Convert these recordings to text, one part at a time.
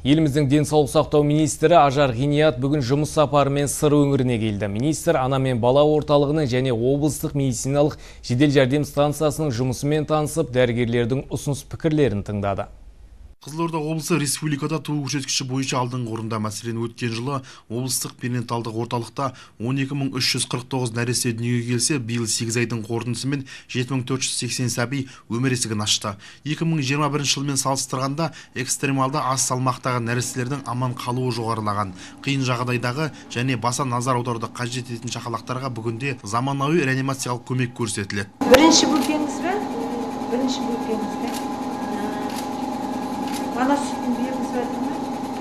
Еліміздің денсаулық сақтау министрі Ажар Ғиният бүгін жұмыс сапарымен сыр өңіріне келді. Министр ана мен бала орталығының және облыстық медициналық жедел жәрдем станциясының жұмысымен танысып, дәрігерлердің ұсыныс пікірлерін тыңдады. Қызылорда облысы республикада туу көрсеткіші бойынша алдыңғы орында мәселен өткен жылы облыстық перинаталдық орталықта 12349 нәресте дүниеге келсе, биыл 8 айдың қорытындысымен 7480 сәби өмір есігін ашты. 2021 жылмен салыстырғанда экстремалды аз салмақтағы нәрестелердің аман қалуы жоғарылаған. Қиын жағдайдағы және баса назар аударуды қажет ететін шақалақтарға бүгінде заманауи реанимациялық көмек көрсетіледі. Бірінші бөлпеңіз бе? Бірінші бөлпеңіз бе? Ана сүтін беріңіз бе ма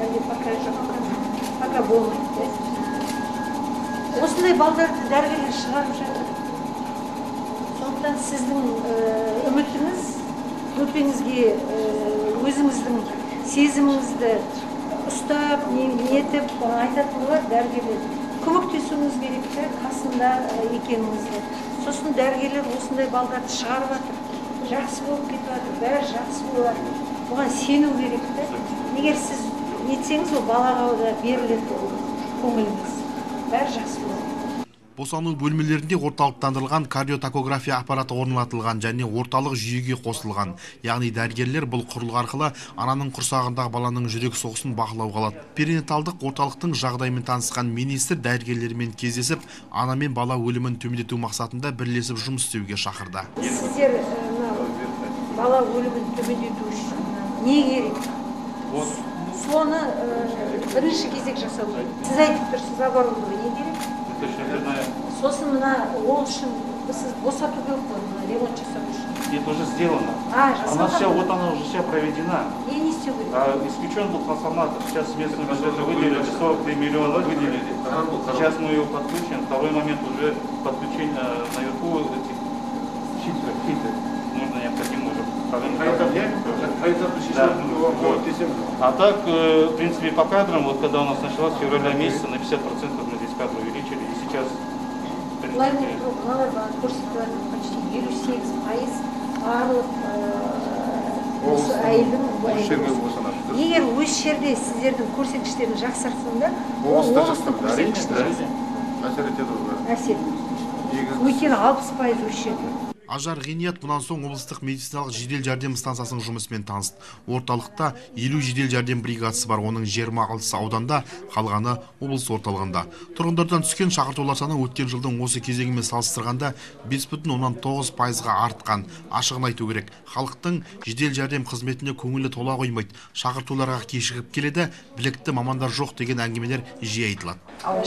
әлде пока жоқ пока болмайды осындай балдарды дәрігерлер шығарып жатыр сондықтан сіздің үмітіңіз бөпеңізге өзіңіздің сезіміңізді ұстап нетіп айтатын болар дәрігерлер. Көмектесуіңіз керек та қасында екеніңізді. Сосын дәрігерлер осындай балдарды шығарып жатыр жақсы болып кетіп жатыр бәрі жақсы болады. Оған сену керек та егер сіз нетсеңіз ол балаға да беріледі көңіліңіз. Бәрі жақсы болады. Босану бөлмелерінде орталықтандырылған кардиотокография аппараты орнатылған және орталық жүйеге қосылған. Яғни дәрігерлер бұл құрылғы арқылы ананың құрсағындағы баланың жүрек соғысын бақылауға алады. Перинаталдық орталықтың жағдайымен танысқан министр дәрігерлермен кездесіп ана мен бала өлімін төмендету мақсатында бірлесіп жұмыс істеуге шақырды. Сіздер бала өлімін төмендету үшін не керек соны бірінші кезек жасау керек сіз айтып тұрсыз оборудование керек сосын мына ол үшін сіз босату керек қой мына ремонт жасау үшін это уже сделано. А, она вся, вот она уже вся проведена. И не все будет. А, исключен был трансформатор. Сейчас местные бюджеты выделили, 43 миллиона выделили. Сейчас мы его подключим. Второй момент уже подключение наверху этих фильтров. фильтров. Нужно необходимо уже а так, э, в принципе, по кадрам, вот когда у нас началось с февраля месяца, на 50% мы здесь кадры увеличили, и сейчас, в принципе... почти елу сегіз пайыз барлық осы әйелдің егер осы жерде сіздердің көрсеткіштерін жақсартсаңдар ол облыстың көрсеткіші әсер етеді әсер өйткені алпыс пайыз осы жерде ажар ғиният мұнан соң облыстық медициналық жедел жәрдем станциясының жұмысымен танысты. Орталықта елу жедел жәрдем бригадасы бар. Оның жиырма алтысы ауданда қалғаны облыс орталығында. Тұрғындардан түскен шақыртулар саны өткен жылдың осы кезеңімен салыстырғанда бес бүтін оннан тоғыз пайызға артқан. Ашығын айту керек. Халықтың жедел жәрдем қызметіне көңілі тола қоймайды. Шақыртуларға кешігіп келеді. Білікті мамандар жоқ деген әңгімелер жиі айтылады.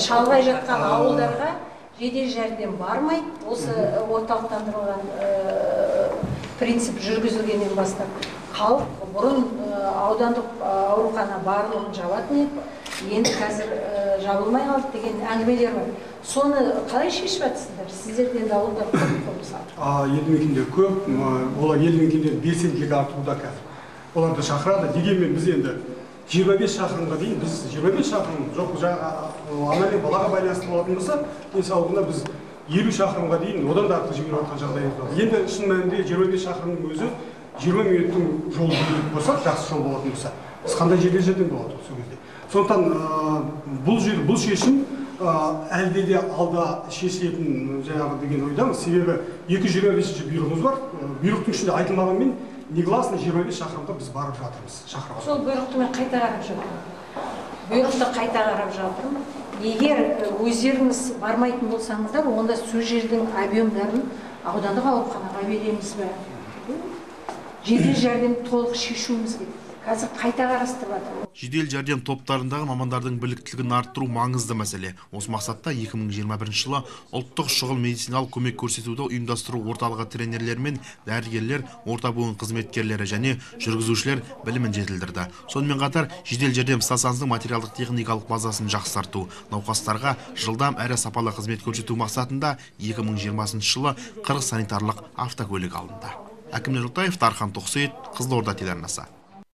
Шалғай жатқан ауылдарға жедел жәрдем бармайды осы орталықтандырылған принцип жүргізілгеннен бастап халық бұрын аудандық аурухана барлығын жабатын еді енді қазір жабылмай қалды деген әңгімелер бар. Соны қалай шешіп жатырсыздар сіздерде енді ауылдар көп қой мысалы. Елді мекендер көп. Олар елді мекендер белсенділігі артуда қазір. Оларды шақырады. Дегенмен біз енді жиырма бес шақырымға дейін біз жиырма бес шақырым жоқ ана мен балаға байланысты болатын болса денсаулығына біз елу шақырымға дейін одан да артық жіберіп жатқан жағдайымыз бар енді шын мәнінде жиырма бес шақырымның өзі жиырма минуттың жолы болатын болса жақсы жол болатын болса. Біз қандай жедел жәрдем болады сол кезде. Сондықтан бұл жер бұл шешім әлде де алда шешілетін жаңағы деген ойдамыз. Себебі екі жүз жиырма бесінші бұйрығымыз бар. Бұйрықтың ішінде айтылмағанмен негласно жиырма бес шақырымға біз барып жатырмыз шақырып сол бұйрықты мен қайта қарап жатырмын. Бұйрықты қайта қарап жатырмын. Егер өздеріңіз бармайтын болсаңыздар онда сол жердің объемдарын аудандық ауруханаға береміз бе? Жедел жәрдем толық шешуіміз керек. Қазір қайта қарастырып жатыр. Жедел жәрдем топтарындағы мамандардың біліктілігін арттыру маңызды мәселе. Осы мақсатта 2021 жылы ұлттық шұғыл медициналық көмек көрсетуді ұйымдастыру орталығы тренерлері мен дәрігерлер орта буын қызметкерлері және жүргізушілер білімін жетілдірді. Сонымен қатар жедел жәрдем станциясының материалдық техникалық базасын жақсарту науқастарға жылдам әрі сапалы қызмет көрсету мақсатында 2020 жылы 40 санитарлық автокөлік алынды. Әкім нұртаев дархан тоқсейіт қызылорда телеарнасы.